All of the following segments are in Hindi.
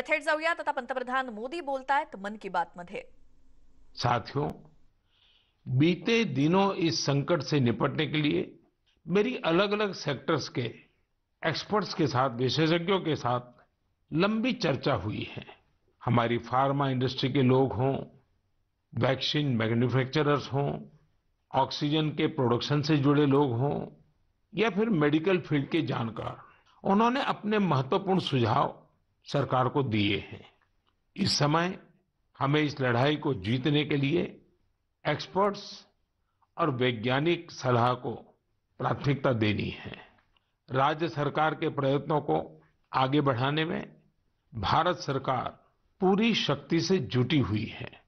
थेट जाऊयात. आता पंतप्रधान मोदी बोलतायत मन की बात मध्ये. साथियों, बीते दिनों इस संकट से निपटने के लिए मेरी अलग अलग सेक्टर्स के एक्सपर्ट्स के साथ, विशेषज्ञों के साथ लंबी चर्चा हुई है। हमारी फार्मा इंडस्ट्री के लोग हों वैक्सीन मैन्युफैक्चरर्स हों ऑक्सीजन के प्रोडक्शन से जुड़े लोग हों, या फिर मेडिकल फ़ील्ड के जानकार, उन्होंने अपने महत्वपूर्ण सुझाव सरकार को दिए हैं। इस समय हमें इस लड़ाई को जीतने के लिए एक्सपर्ट्स और वैज्ञानिक सलाह को प्राथमिकता देनी है। राज्य सरकार के प्रयत्नों को आगे बढ़ाने में भारत सरकार पूरी शक्ति से जुटी हुई है।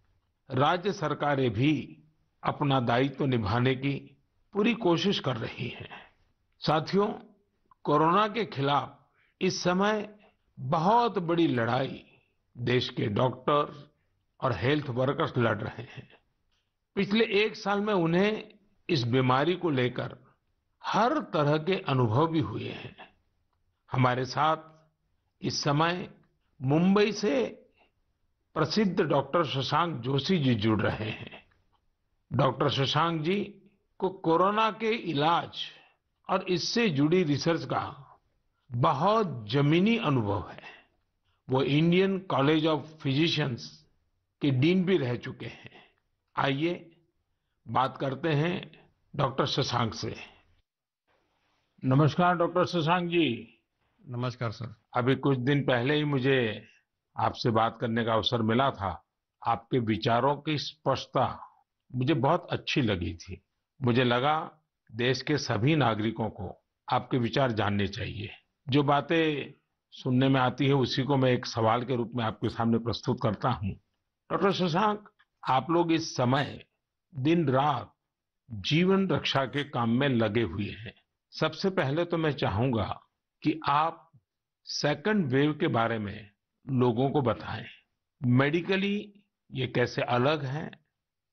राज्य सरकारें भी अपना दायित्व निभाने की पूरी कोशिश कर रही हैं। साथियों, कोरोना के खिलाफ इस समय बहुत बड़ी लड़ाई देश के डॉक्टर और हेल्थ वर्कर्स लड़ रहे हैं। पिछले एक साल में उन्हें इस बीमारी को लेकर हर तरह के अनुभव भी हुए हैं। हमारे साथ इस समय मुंबई से प्रसिद्ध डॉक्टर शशांक जोशी जी जुड़ रहे हैं। डॉक्टर शशांक जी को कोरोना के इलाज और इससे जुड़ी रिसर्च का बहुत जमीनी अनुभव है। वो इंडियन कॉलेज ऑफ़ फिजिशियंस के डीन भी रह चुके हैं। आइए बात करते हैं डॉक्टर शशांक से। नमस्कार डॉक्टर शशांक जी। नमस्कार सर। अभी कुछ दिन पहले ही मुझे आपसे बात करने का अवसर मिला था। आपके विचारों की स्पष्टता मुझे बहुत अच्छी लगी थी। मुझे लगा देश के सभी नागरिकों को आपके विचार जानने चाहिए। जो बातें सुनने में आती है, उसी को मैं एक सवाल के रूप में आपके सामने प्रस्तुत करता हूँ। डॉक्टर शशांक, आप लोग इस समय दिन रात जीवन रक्षा के काम में लगे हुए हैं। सबसे पहले तो मैं चाहूँगा कि आप सेकंड वेव के बारे में लोगों को बताएँ। मेडिकली ये कैसे अलग है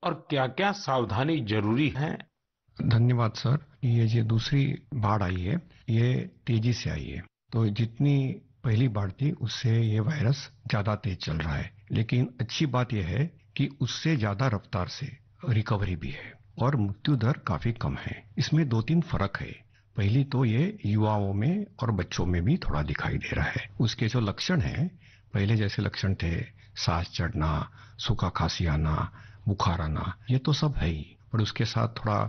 और क्या क्या सावधानी ज़रूरी है? धन्यवाद, सर। ये जो दूसरी बाढ़ आई है, ये तेज़ी से आई है। तो जितनी पहली बाढ़ थी, उससे ये वायरस ज़्यादा तेज चल रहा है। लेकिन अच्छी बात यह है कि उससे ज़्यादा रफ्तार से रिकवरी भी है और मृत्यु दर काफ़ी कम है। इसमें दो तीन फ़र्क है। पहली तो ये युवाओं में और बच्चों में भी थोड़ा दिखाई दे रहा है। उसके जो लक्षण है, पहले जैसे लक्षण थे, सांस चढ़ना, सूखा खांसी आना, बुखार आना, ये तो सब है ही, पर उसके साथ थोड़ा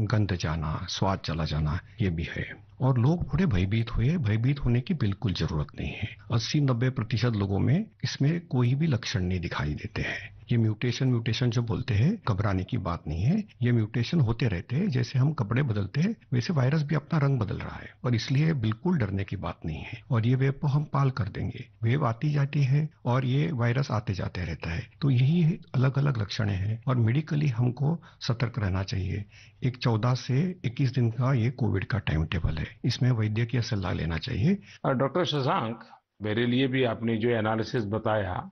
गंध जाना, स्वाद चला जाना, ये भी है। और लोग थोड़े भयभीत हुए। भयभीत होने की बिल्कुल ज़रूरत नहीं है। 80-90 प्रतिशत लोगों में इसमें कोई भी लक्षण नहीं दिखाई देते हैं। ये म्यूटेशन म्यूटेशन जो बोलते हैं, घबराने की बात नहीं है। ये म्यूटेशन होते रहते हैं, जैसे हम कपड़े बदलते हैं, वैसे वायरस भी अपना रंग बदल रहा है, और इसलिए बिल्कुल डरने की बात नहीं है। और ये वेव को हम पाल कर देंगे। वेव आती जाती है, और ये वायरस आते जाते रहता है। तो यही अलग अलग लक्षण हैं, और मेडिकली हमको सतर्क रहना चाहिए। एक चौदह से इक्कीस दिन का ये कोविड का टाइम टेबल है। इसमें वैद्यकीय सलाह लेना चाहिए। और डॉक्टर शशांक, मेरे लिए भी आपने जो एनालिसिस बताया,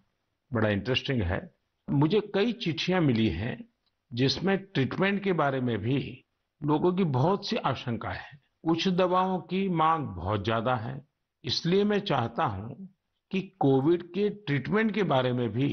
बड़ा इंटरेस्टिंग है। मुझे कई चिट्ठियाँ मिली हैं जिसमें ट्रीटमेंट के बारे में भी लोगों की बहुत सी आशंका है। कुछ दवाओं की मांग बहुत ज़्यादा है, इसलिए मैं चाहता हूँ कि कोविड के ट्रीटमेंट के बारे में भी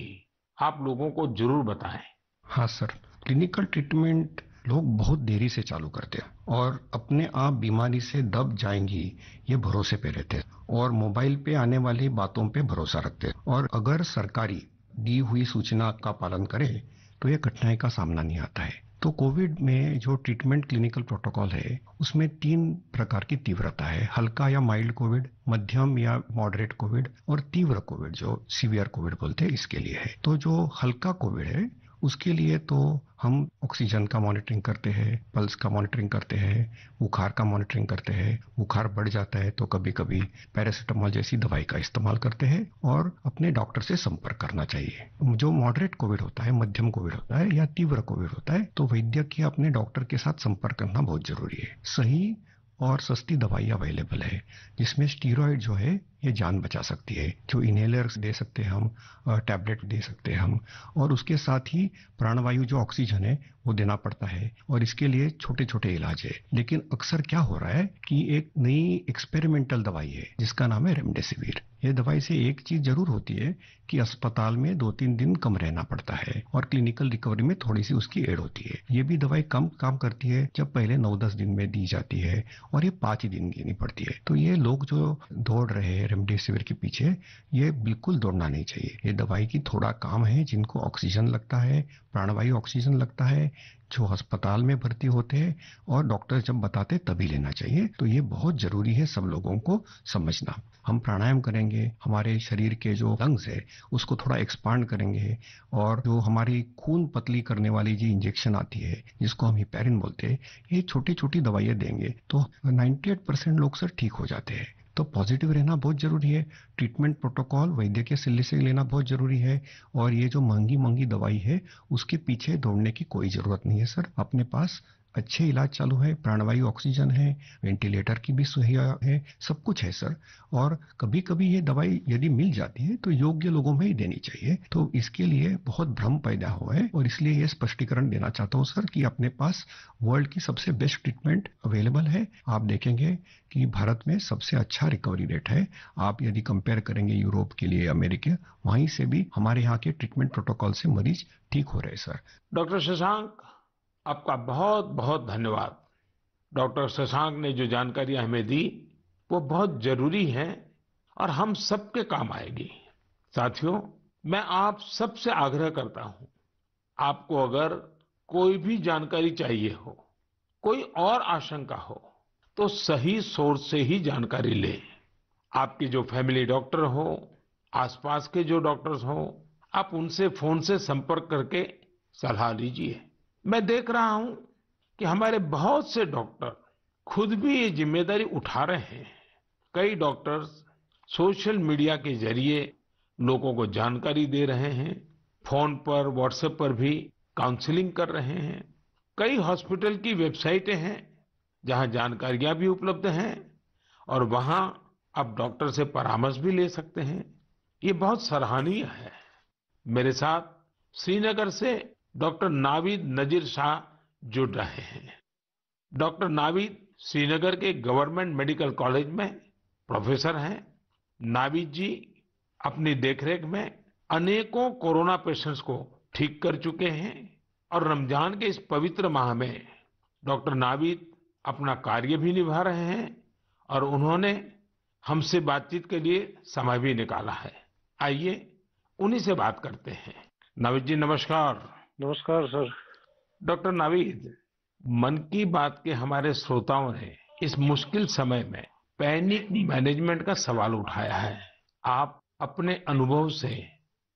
आप लोगों को ज़रूर बताएँ। हाँ सर क्लिनिकल ट्रीटमेंट लोग बहुत देरी से चालू करते हैं और अपने आप बीमारी से दब जाएँगी, ये भरोसे पे रहते हैं और मोबाइल पे आने वाली बातों पे भरोसा रखते हैं। और अगर सरकारी दी हुई सूचना का पालन करे तो ये कठिनाई का सामना नहीं आता है। तो कोविड में जो ट्रीटमेंट क्लिनिकल प्रोटोकॉल है, उसमें तीन प्रकार की तीव्रता है। हल्का या माइल्ड कोविड, मध्यम या मॉडरेट कोविड और तीव्र कोविड, जो सीवियर कोविड बोलते हैं, इसके लिए है। तो जो हल्का कोविड है उसके लिए तो हम ऑक्सीजन का मॉनिटरिंग करते हैं पल्स का मॉनिटरिंग करते हैं, बुखार का मॉनिटरिंग करते हैं। बुखार बढ़ जाता है तो कभी कभी पैरासीटामोल जैसी दवाई का इस्तेमाल करते हैं और अपने डॉक्टर से संपर्क करना चाहिए। जो मॉडरेट कोविड होता है, मध्यम कोविड होता है या तीव्र कोविड होता है तो वैद्य की अपने डॉक्टर के साथ संपर्क करना बहुत ज़रूरी है। सही और सस्ती दवाई अवेलेबल है, जिसमें स्टीरोइड जो है ये जान बचा सकती है। जो इनहेलर्स दे सकते हैं हम टैबलेट दे सकते हैं हम, और उसके साथ ही प्राणवायु जो ऑक्सीजन है, वो देना पड़ता है, और इसके लिए छोटे छोटे इलाज है। लेकिन अक्सर क्या हो रहा है कि एक नई एक्सपेरिमेंटल दवाई है, जिसका नाम है रेमडेसिविर ये दवाई से एक चीज़ ज़रूर होती है कि अस्पताल में दो तीन दिन कम रहना पड़ता है, और क्लिनिकल रिकवरी में थोड़ी सी उसकी एड होती है। ये भी दवाई कम काम करती है जब पहले नौ दस दिन में दी जाती है, और ये पाँच दिन देनी पड़ती है। तो ये लोग जो दौड़ रहे हैं रेमडेसिविर के पीछे ये बिल्कुल दौड़ना नहीं चाहिए। ये दवाई की थोड़ा काम है, जिनको ऑक्सीजन लगता है, प्राणवायु ऑक्सीजन लगता है, जो अस्पताल में भर्ती होते हैं और डॉक्टर जब बताते तभी लेना चाहिए। तो ये बहुत ज़रूरी है सब लोगों को समझना। हम प्राणायाम करेंगे, हमारे शरीर के जो लंग्स है, उसको थोड़ा एक्सपांड करेंगे और जो हमारी खून पतली करने वाली जो इंजेक्शन आती है, जिसको हम हिपेरिन बोलते हैं, ये छोटी छोटी दवाइयाँ देंगे। तो 98 परसेंट लोग सर ठीक हो जाते हैं। तो पॉजिटिव रहना बहुत ज़रूरी है। ट्रीटमेंट प्रोटोकॉल वैद्य के सिले से लेना बहुत ज़रूरी है और ये जो महँगी महँगी दवाई है, उसके पीछे दौड़ने की कोई ज़रूरत नहीं है, सर। अपने पास अच्छे इलाज चालू है, प्राणवायु ऑक्सीजन है, वेंटिलेटर की भी सुविधा है, सब कुछ है सर। और कभी कभी ये दवाई यदि मिल जाती है तो योग्य लोगों में ही देनी चाहिए। तो इसके लिए बहुत भ्रम पैदा हुआ है और इसलिए ये स्पष्टीकरण देना चाहता हूँ सर कि अपने पास वर्ल्ड की सबसे बेस्ट ट्रीटमेंट अवेलेबल है। आप देखेंगे कि भारत में सबसे अच्छा रिकवरी रेट है। आप यदि कंपेयर करेंगे यूरोप के लिए, अमेरिका, वहीं से भी हमारे यहाँ के ट्रीटमेंट प्रोटोकॉल से मरीज़ ठीक हो रहे सर। डॉक्टर शशांक आपका बहुत बहुत धन्यवाद। डॉक्टर शशांक ने जो जानकारियाँ हमें दी, वो बहुत ज़रूरी है और हम सबके काम आएगी। साथियों, मैं आप सबसे आग्रह करता हूँ, आपको अगर कोई भी जानकारी चाहिए हो, कोई और आशंका हो तो सही सोर्स से ही जानकारी लें। आपके जो फैमिली डॉक्टर हो, आसपास के जो डॉक्टर्स हो, आप उनसे, फ़ोन से संपर्क करके सलाह लीजिए। मैं देख रहा हूँ कि हमारे बहुत से डॉक्टर खुद भी ये ज़िम्मेदारी उठा रहे हैं। कई डॉक्टर्स सोशल मीडिया के ज़रिए लोगों को जानकारी दे रहे हैं, फ़ोन पर, व्हाट्सएप पर भी काउंसलिंग कर रहे हैं। कई हॉस्पिटल की वेबसाइटें हैं जहाँ जानकारियाँ भी उपलब्ध हैं और वहाँ आप डॉक्टर से परामर्श भी ले सकते हैं। ये बहुत सराहनीय है। मेरे साथ श्रीनगर से डॉक्टर नावीद नजीर शाह जुड़ रहे हैं। डॉक्टर नावीद श्रीनगर के गवर्नमेंट मेडिकल कॉलेज में प्रोफेसर हैं। नावीद जी अपनी देखरेख में अनेकों कोरोना पेशेंट्स को ठीक कर चुके हैं और रमज़ान के इस पवित्र माह में डॉक्टर नावीद अपना कार्य भी निभा रहे हैं और उन्होंने हमसे बातचीत के लिए समय भी निकाला है। आइए उन्हीं से बात करते हैं। नावीद जी, नमस्कार। नमस्कार सर। डॉक्टर नावीद मन की बात के हमारे श्रोताओं ने इस मुश्किल समय में पैनिक मैनेजमेंट का सवाल उठाया है। आप अपने अनुभव से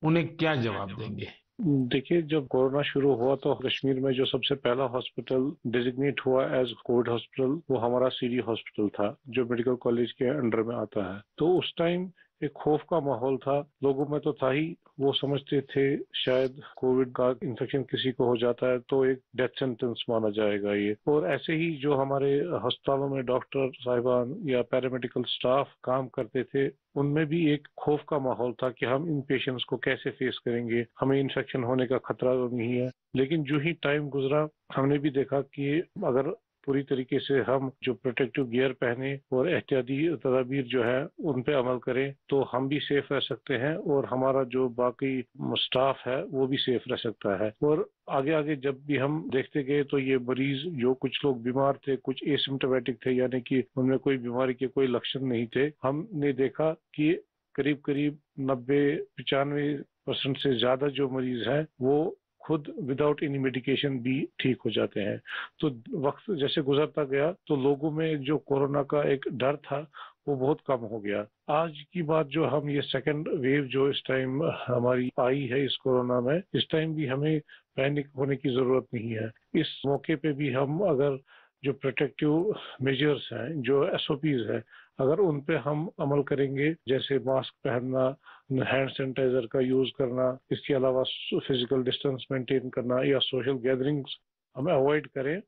उन्हें क्या जवाब देंगे? देखिए जब कोरोना शुरू हुआ तो कश्मीर में जो सबसे पहला हॉस्पिटल डिजिग्नेट हुआ एज कोविड हॉस्पिटल वो हमारा सीडी हॉस्पिटल था जो मेडिकल कॉलेज के अंडर में आता है। तो उस टाइम एक खौफ का माहौल था। लोगों में तो था ही। वो समझते थे शायद कोविड का इन्फेक्शन किसी को हो जाता है तो एक डेथ सेंटेंस माना जाएगा ये। और ऐसे ही जो हमारे अस्पतालों में डॉक्टर साहिबान या पैरामेडिकल स्टाफ काम करते थे, उनमें भी एक खौफ का माहौल था कि हम इन पेशेंट्स को कैसे फेस करेंगे। हमें इन्फेक्शन होने का खतरा तो नहीं है। लेकिन जो ही टाइम गुजरा, हमने भी देखा कि अगर पूरी तरीके से हम जो प्रोटेक्टिव गियर पहने और एहतियाती तदाबीर जो है, उन पे अमल करें तो हम भी सेफ़ रह सकते हैं और हमारा जो बाकी स्टाफ है, वो भी सेफ़ रह सकता है। और आगे आगे जब भी हम देखते गए तो ये मरीज़ जो कुछ लोग बीमार थे, कुछ एसिम्टोमेटिक थे, यानी कि उनमें कोई बीमारी के कोई लक्षण नहीं थे, हमने देखा कि करीब करीब नब्बे पचानवे परसेंट से ज़्यादा जो मरीज़ है, वो खुद विदाउट एनी मेडिकेशन भी ठीक हो जाते हैं। तो वक्त जैसे गुजरता गया तो लोगों में जो कोरोना का एक डर था, वो बहुत कम हो गया। आज की बात जो हम ये सेकेंड वेव जो इस टाइम हमारी आई है इस कोरोना में, इस टाइम भी हमें पैनिक होने की ज़रूरत नहीं है। इस मौके पे भी हम अगर जो प्रोटेक्टिव मेजर्स हैं, जो एस है, अगर उन पे हम अमल करेंगे, जैसे मास्क पहनना हैंड सैनिटाइजर का यूज़ करना, इसके अलावा फ़िज़िकल डिस्टेंस मेंटेन करना या सोशल गैदरिंग्स हम अवॉइड करें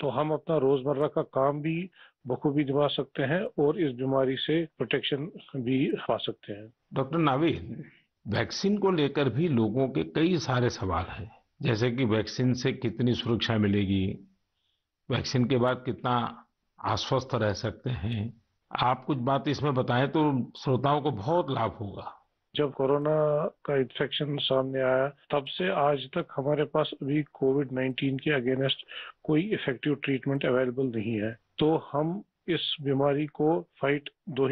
तो हम अपना रोज़मर्रा का काम भी बखूबी निभा सकते हैं और इस बीमारी से प्रोटेक्शन भी पा सकते हैं। डॉक्टर नावीद, वैक्सीन को लेकर भी लोगों के कई सारे सवाल हैं। जैसे कि वैक्सीन से कितनी सुरक्षा मिलेगी, वैक्सीन के बाद कितना आश्वस्त रह सकते हैं। आप कुछ बात इसमें बताएँ तो श्रोताओं को बहुत लाभ होगा। जब कोरोना का इन्फेक्शन सामने आया, तब से आज तक हमारे पास अभी कोविड 19 के अगेंस्ट कोई इफ़ेक्टिव ट्रीटमेंट अवेलेबल नहीं है। तो हम इस बीमारी को फाइट दो